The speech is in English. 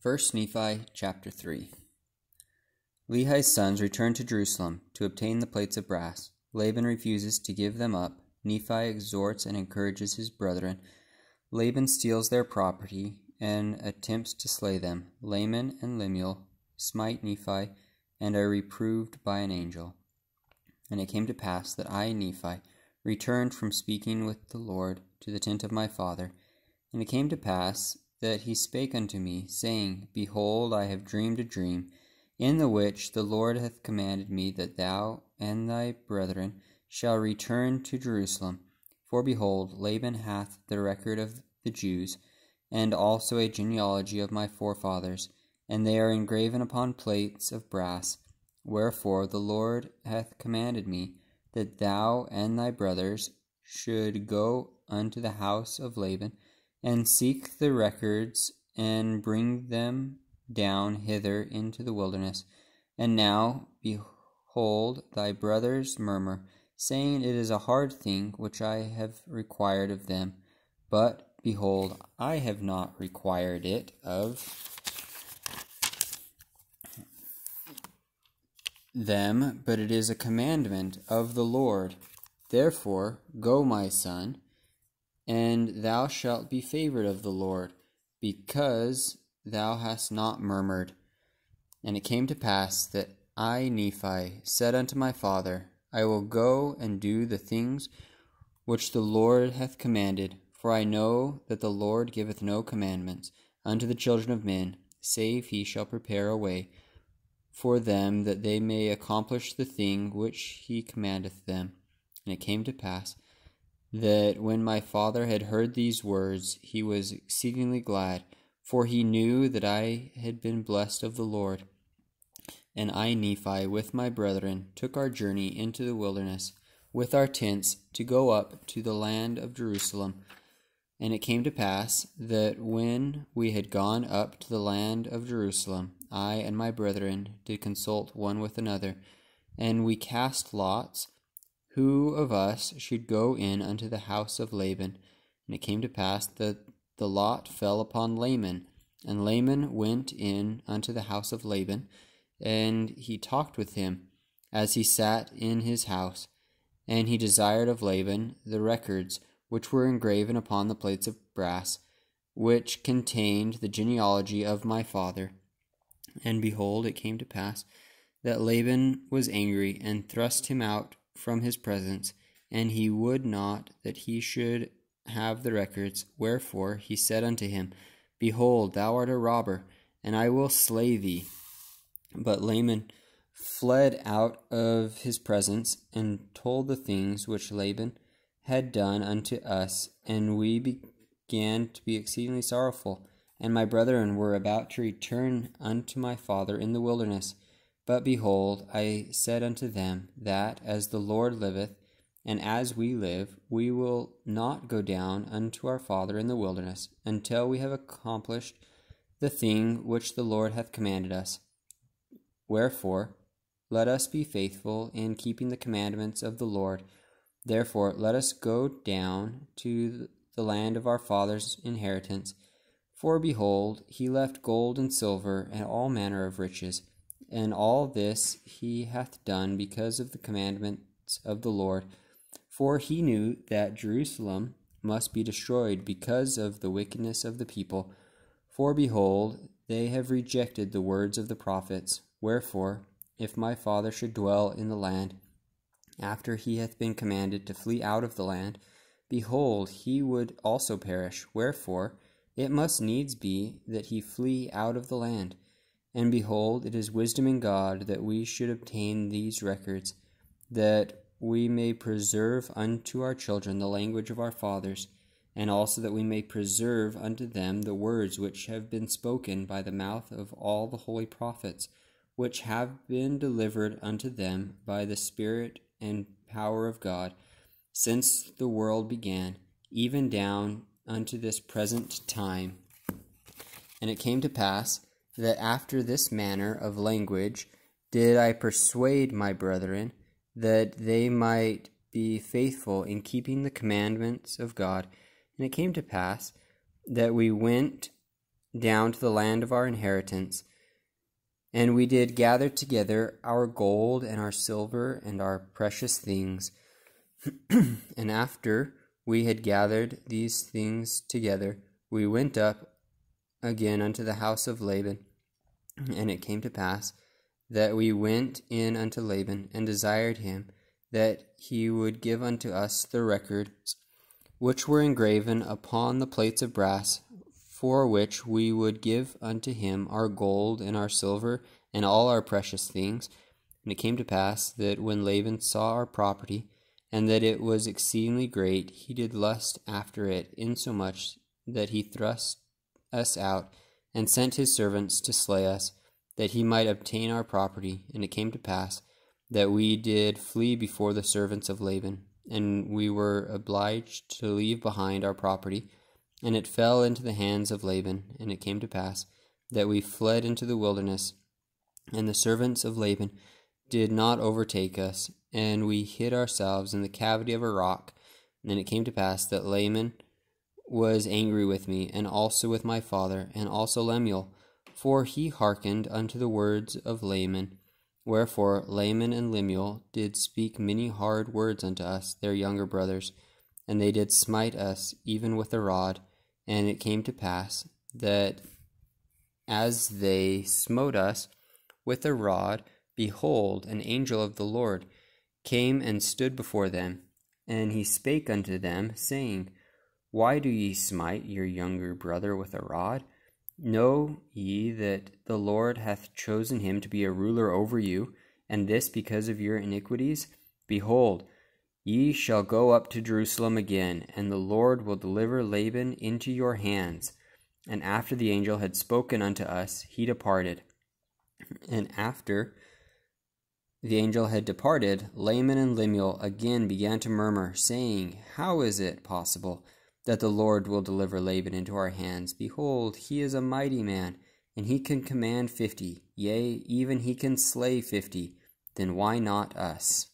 1 Nephi chapter 3 Lehi's sons return to Jerusalem to obtain the plates of brass. Laban refuses to give them up. Nephi exhorts and encourages his brethren. Laban steals their property and attempts to slay them. Laman and Lemuel smite Nephi and are reproved by an angel. And it came to pass that I, Nephi, returned from speaking with the Lord to the tent of my father. And it came to pass that he spake unto me, saying, Behold, I have dreamed a dream, in the which the Lord hath commanded me that thou and thy brethren shall return to Jerusalem. For behold, Laban hath the record of the Jews, and also a genealogy of my forefathers, and they are engraven upon plates of brass. Wherefore the Lord hath commanded me that thou and thy brothers should go unto the house of Laban and seek the records and bring them down hither into the wilderness. And now, behold, thy brothers murmur, saying, It is a hard thing which I have required of them. But, behold, I have not required it of them, but it is a commandment of the Lord. Therefore, go, my son and thou shalt be favored of the Lord, because thou hast not murmured. And it came to pass that I, Nephi, said unto my father, I will go and do the things which the Lord hath commanded, for I know that the Lord giveth no commandments unto the children of men, save he shall prepare a way for them that they may accomplish the thing which he commandeth them. And it came to pass that when my father had heard these words, he was exceedingly glad, for he knew that I had been blessed of the Lord. And I, Nephi, with my brethren, took our journey into the wilderness, with our tents, to go up to the land of Jerusalem. And it came to pass that when we had gone up to the land of Jerusalem, I and my brethren did consult one with another, and we cast lots who of us should go in unto the house of Laban? And it came to pass that the lot fell upon Laman. And Laman went in unto the house of Laban, and he talked with him as he sat in his house. And he desired of Laban the records which were engraven upon the plates of brass, which contained the genealogy of my father. And behold, it came to pass that Laban was angry, and thrust him out from his presence, and he would not that he should have the records. Wherefore he said unto him, Behold, thou art a robber, and I will slay thee. But Laman fled out of his presence, and told the things which Laban had done unto us, and we began to be exceedingly sorrowful. And my brethren were about to return unto my father in the wilderness. But behold, I said unto them, that as the Lord liveth, and as we live, we will not go down unto our father in the wilderness, until we have accomplished the thing which the Lord hath commanded us. Wherefore, let us be faithful in keeping the commandments of the Lord. Therefore, let us go down to the land of our father's inheritance. For behold, he left gold and silver and all manner of riches and all this he hath done because of the commandments of the Lord. For he knew that Jerusalem must be destroyed because of the wickedness of the people. For behold, they have rejected the words of the prophets. Wherefore, if my father should dwell in the land, after he hath been commanded to flee out of the land, behold, he would also perish. Wherefore, it must needs be that he flee out of the land. And behold, it is wisdom in God that we should obtain these records, that we may preserve unto our children the language of our fathers, and also that we may preserve unto them the words which have been spoken by the mouth of all the holy prophets, which have been delivered unto them by the Spirit and power of God, since the world began, even down unto this present time. And it came to pass that after this manner of language did I persuade my brethren that they might be faithful in keeping the commandments of God. And it came to pass that we went down to the land of our inheritance. And we did gather together our gold and our silver and our precious things. and after we had gathered these things together, we went up again unto the house of Laban. And it came to pass that we went in unto Laban and desired him that he would give unto us the records which were engraven upon the plates of brass, for which we would give unto him our gold and our silver and all our precious things. And it came to pass that when Laban saw our property, and that it was exceedingly great, he did lust after it, insomuch that he thrust us out, and sent his servants to slay us, that he might obtain our property. And it came to pass that we did flee before the servants of Laban, and we were obliged to leave behind our property. And it fell into the hands of Laban, and it came to pass that we fled into the wilderness, and the servants of Laban did not overtake us, and we hid ourselves in the cavity of a rock. And it came to pass that Laman was angry with me, and also with my father, and also Lemuel, for he hearkened unto the words of Laman. Wherefore Laman and Lemuel did speak many hard words unto us, their younger brothers, and they did smite us even with a rod. And it came to pass that as they smote us with a rod, behold, an angel of the Lord came and stood before them. And he spake unto them, saying, Why do ye smite your younger brother with a rod? Know ye that the Lord hath chosen him to be a ruler over you, and this because of your iniquities? Behold, ye shall go up to Jerusalem again, and the Lord will deliver Laban into your hands. And after the angel had spoken unto us, he departed. And after the angel had departed, Laman and Lemuel again began to murmur, saying, How is it possible that the Lord will deliver Laban into our hands? Behold, he is a mighty man, and he can command fifty, yea, even he can slay fifty. Then why not us?